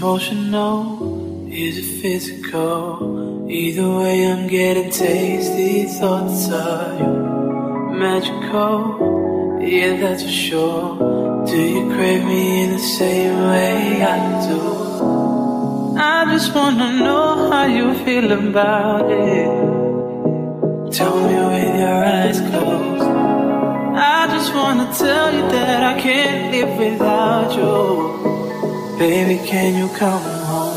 emotional? Is it physical? Either way, I'm getting tasty thoughts of you. Magical, yeah, that's for sure. Do you crave me in the same way I do? I just wanna know how you feel about it. Tell me with your eyes closed. I just wanna tell you that I can't live without you. Baby, can you come home?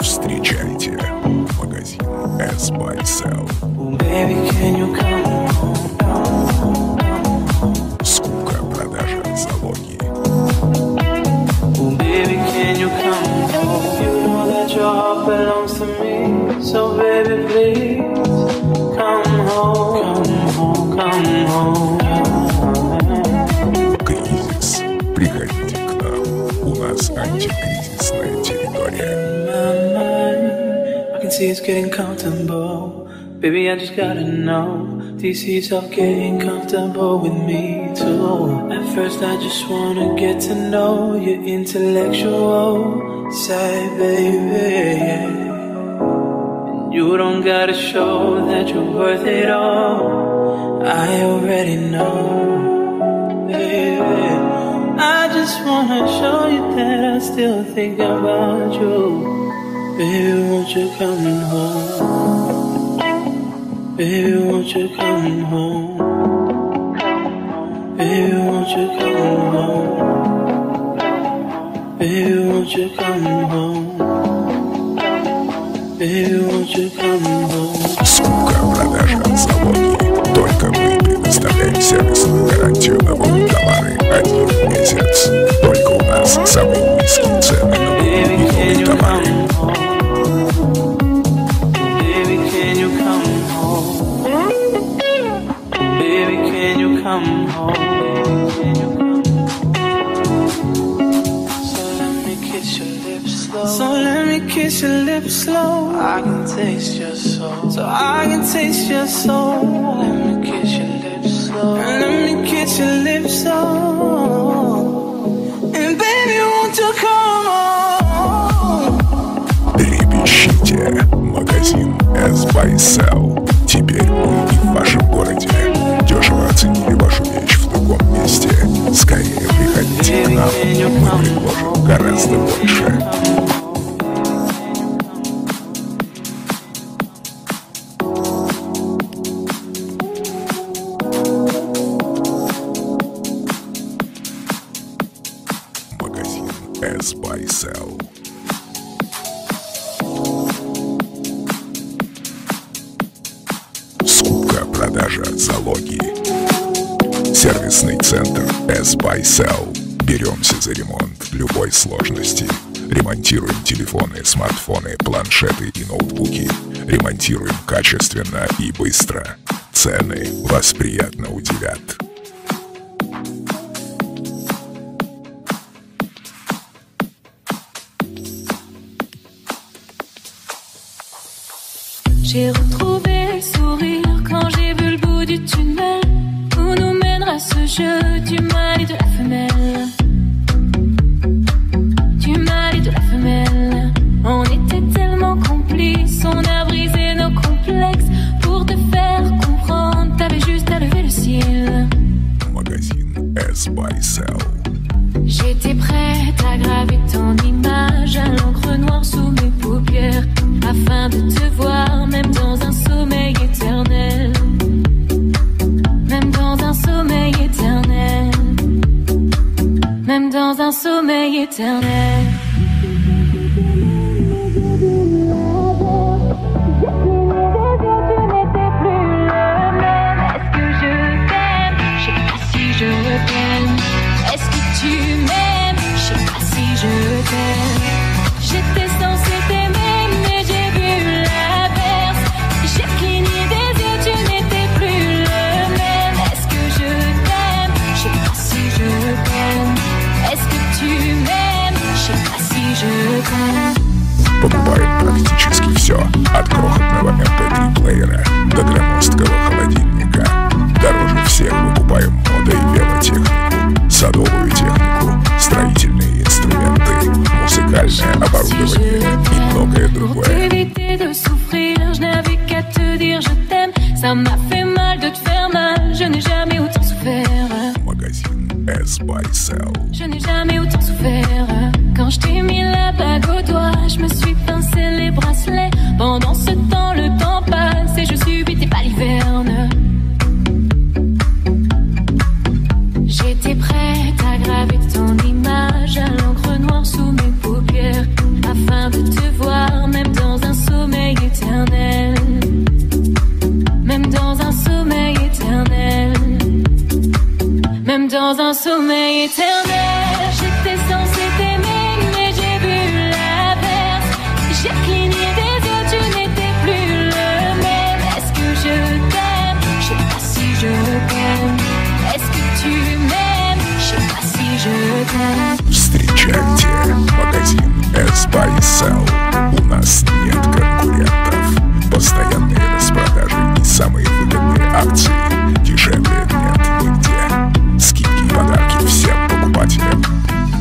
Встречайте магазин S by Sell. Oh, baby, can you come home? Скупка, продажа, залоги. Oh, baby, can you come home? You know that your heart belongs to me. So, baby, please come home. Come home, come home. антикризисная территория. my mind. I can see it's getting comfortable. Baby, I just gotta know. Do you see yourself getting comfortable with me too? At first, I just wanna get to know your intellectual side, baby. And you don't gotta show that you're worth it all. I already know, baby. I just wanna show you that I still think about you. Baby, won't you come home? Baby, won't you come home? Baby, won't you come home? Baby, won't you come home? Baby, won't you come home? Скупка, продажа, залоги. Только мы предоставляем сервисную гарантию на ваши товары один месяц. Только у нас самые низкие цены на Baby, can новые you товары. come home? Baby, can you come home? Baby, can you come home? Can you come So let me kiss your lips slow. So let me kiss your lips slow. I can taste your soul. So I can taste your soul. Let me kiss your lips slow. And let me kiss your lips slow. Sell. Теперь мы и в вашем городе. Дешево оценили вашу вещь в другом месте. Скорее приходите к нам. Мы предложим гораздо больше. Любой сложности. Ремонтируем телефоны, смартфоны, планшеты и ноутбуки. Ремонтируем качественно и быстро. Цены вас приятно удивят. J'ai retrouvé le sourire quand j'ai vu le bout du tunnel Où nous mènera ce jeu du Est-ce que je t'aime. Je sais pas si je t'aime. Est-ce que tu m'aimes? Je sais pas si je t'aime. покупает практически все От крохотного MP3-плеера до громоздкого холодильника. Дороже всех выкупаем мода и велотехнику. Садовую технику, строительные инструменты Музыкальное оборудование и многое другое. Les bracelets. Pendant ce temps, le temps passe et je subis tes balivernes. J'étais prête à graver ton image à l'encre noire sous mes paupières afin de te voir même dans un sommeil éternel. Même dans un sommeil éternel. Même dans un sommeil éternel, Встречайте магазин S by Cell. У нас нет конкурентов. Постоянные распродажи и самые выгодные акции. Дешевле нет нигде. Скидки и подарки всем покупателям.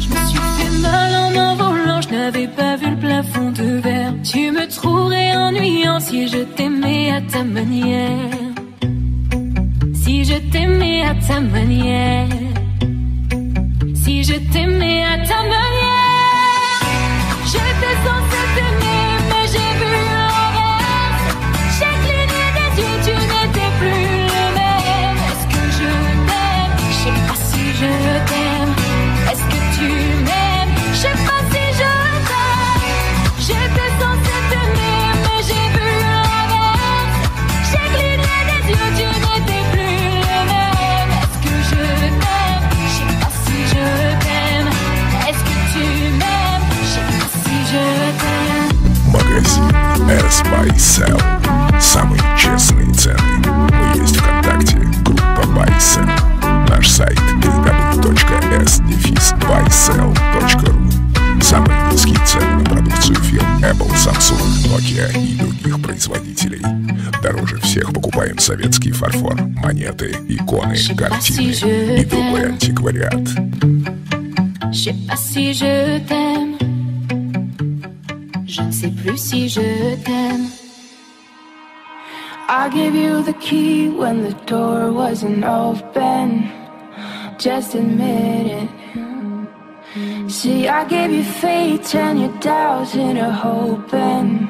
Je me suis fait mal en envolant, je n'avais pas vu le plafond de verre. Tu me trouverais ennuyant si je t'aimais à ta manière. Si je t'aimais à ta manière. Cell. Самые честные цены. Мы есть ВКонтакте. Группа Cell. Наш сайт www.s-bycell.ru Самые низкие цены на продукцию фирм Apple, Samsung, Nokia и других производителей. Дороже всех покупаем советский фарфор, монеты, иконы, картины и другой антиквариат. Je sais pas si je t'aime. Je ne sais plus si je t'aime. I gave you the key when the door wasn't open. Just admit it. See, I gave you faith, turn your doubts into hope, and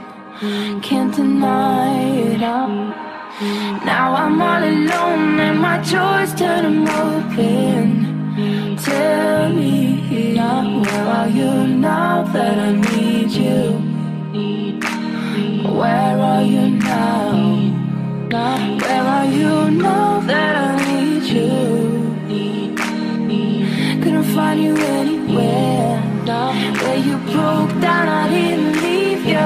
can't deny it. Now I'm all alone, and my joys turn them open. Tell me, where are you now that I need you? Where are you now? Where are you now that I need you? Couldn't find you anywhere. Where you broke down, I didn't leave you.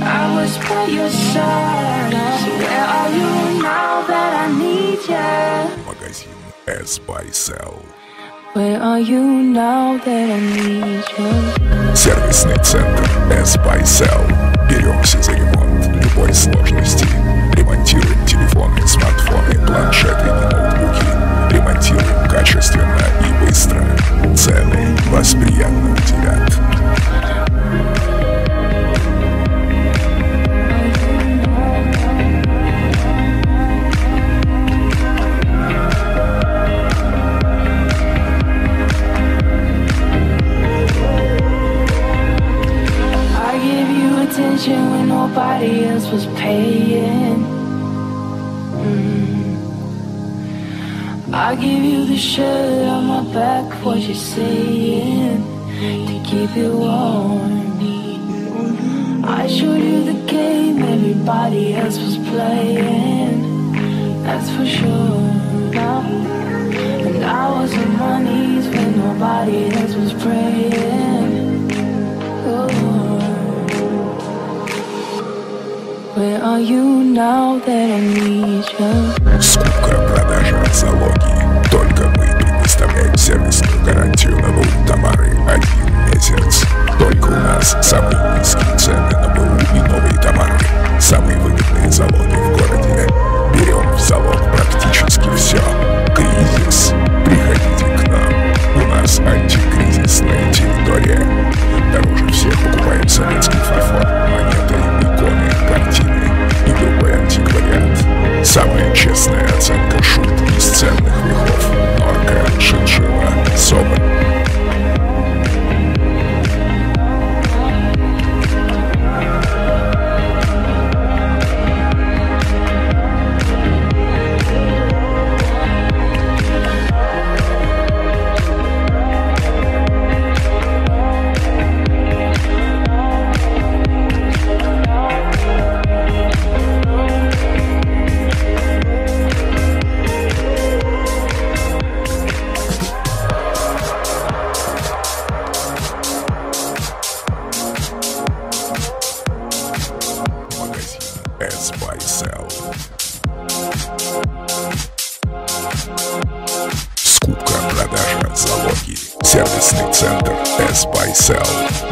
I was by your side. So where are you now that I need you? Магазин S by Cell. Where are you now that I need you? Сервисный центр S by Cell. Беремся за Любой сложности. Ремонтируем телефоны, смартфоны, планшеты и ноутбуки. Ремонтируем качественно и быстро. Цены вас приятно удивят. You nobody else was paying. Mm. I give you the shirt on my back, what you're saying to keep you warm. I showed you the game everybody else was playing. That's for sure. And I was on my knees when nobody else was praying. Скупка, продажа, залоги. Только мы предоставляем сервисную гарантию на БУ товары один месяц. Только у нас самые цены на новые товары. Самые выгодные залоги в городе. Берем в залог практически все. Кризис. Приходите к нам. У нас антикризисная территория. Дороже всех покупаем советский фарфор. Честная оценка шутки из ценных выходов.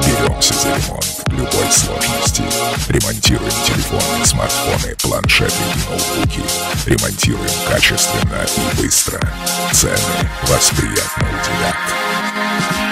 Беремся за ремонт любой сложности. Ремонтируем телефоны, смартфоны, планшеты и ноутбуки. Ремонтируем качественно и быстро. Цены вас приятно удивят.